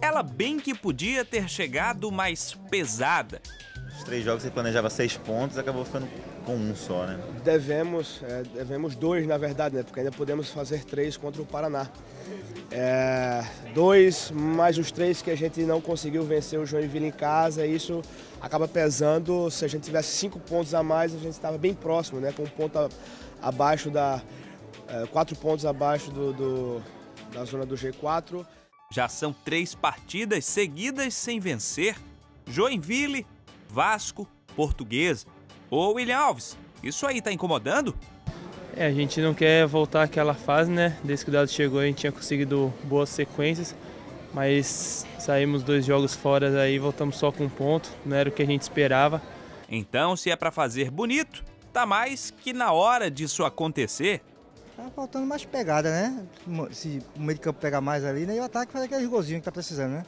ela bem que podia ter chegado mais pesada. Os três jogos você planejava seis pontos, acabou ficando com um só, né? Devemos, é, devemos dois, na verdade, né? Porque ainda podemos fazer três contra o Paraná. É, dois mais os três que a gente não conseguiu vencer o Joinville em casa, isso acaba pesando. Se a gente tivesse cinco pontos a mais, a gente estava bem próximo, né? Com um ponto a, abaixo da. É, quatro pontos abaixo do, do, da zona do G4. Já são três partidas seguidas sem vencer. Joinville, Vasco, Portuguesa. Ô William Alves, isso aí tá incomodando? É, a gente não quer voltar àquela fase, né? Desde que o Dado chegou a gente tinha conseguido boas sequências, mas saímos dois jogos fora aí, voltamos só com um ponto, não era o que a gente esperava. Então, se é para fazer bonito, tá mais que na hora disso acontecer. Tá faltando mais pegada, né? Se o meio de campo pegar mais ali, né? E o ataque fazer aquele golzinho que tá precisando, né?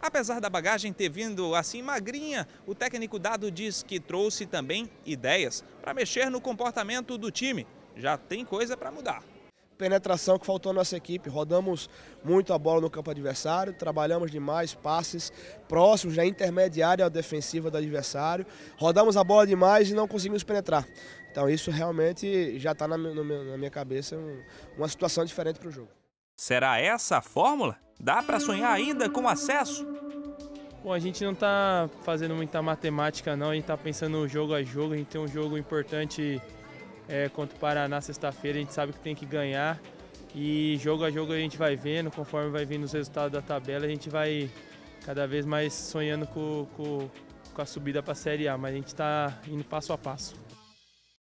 Apesar da bagagem ter vindo assim magrinha, o técnico Dado diz que trouxe também ideias para mexer no comportamento do time. Já tem coisa para mudar. Penetração que faltou à nossa equipe, rodamos muito a bola no campo adversário, trabalhamos demais, passes próximos da intermediária defensiva do adversário, rodamos a bola demais e não conseguimos penetrar. Então isso realmente já está na, na, minha cabeça uma situação diferente para o jogo. Será essa a fórmula? Dá para sonhar ainda com acesso? Bom, a gente não está fazendo muita matemática não, a gente está pensando jogo a jogo, a gente tem um jogo importante é, contra o Paraná sexta-feira, a gente sabe que tem que ganhar e jogo a jogo a gente vai vendo, conforme vai vindo os resultados da tabela, a gente vai cada vez mais sonhando com, com, com a subida para a Série A, mas a gente está indo passo a passo.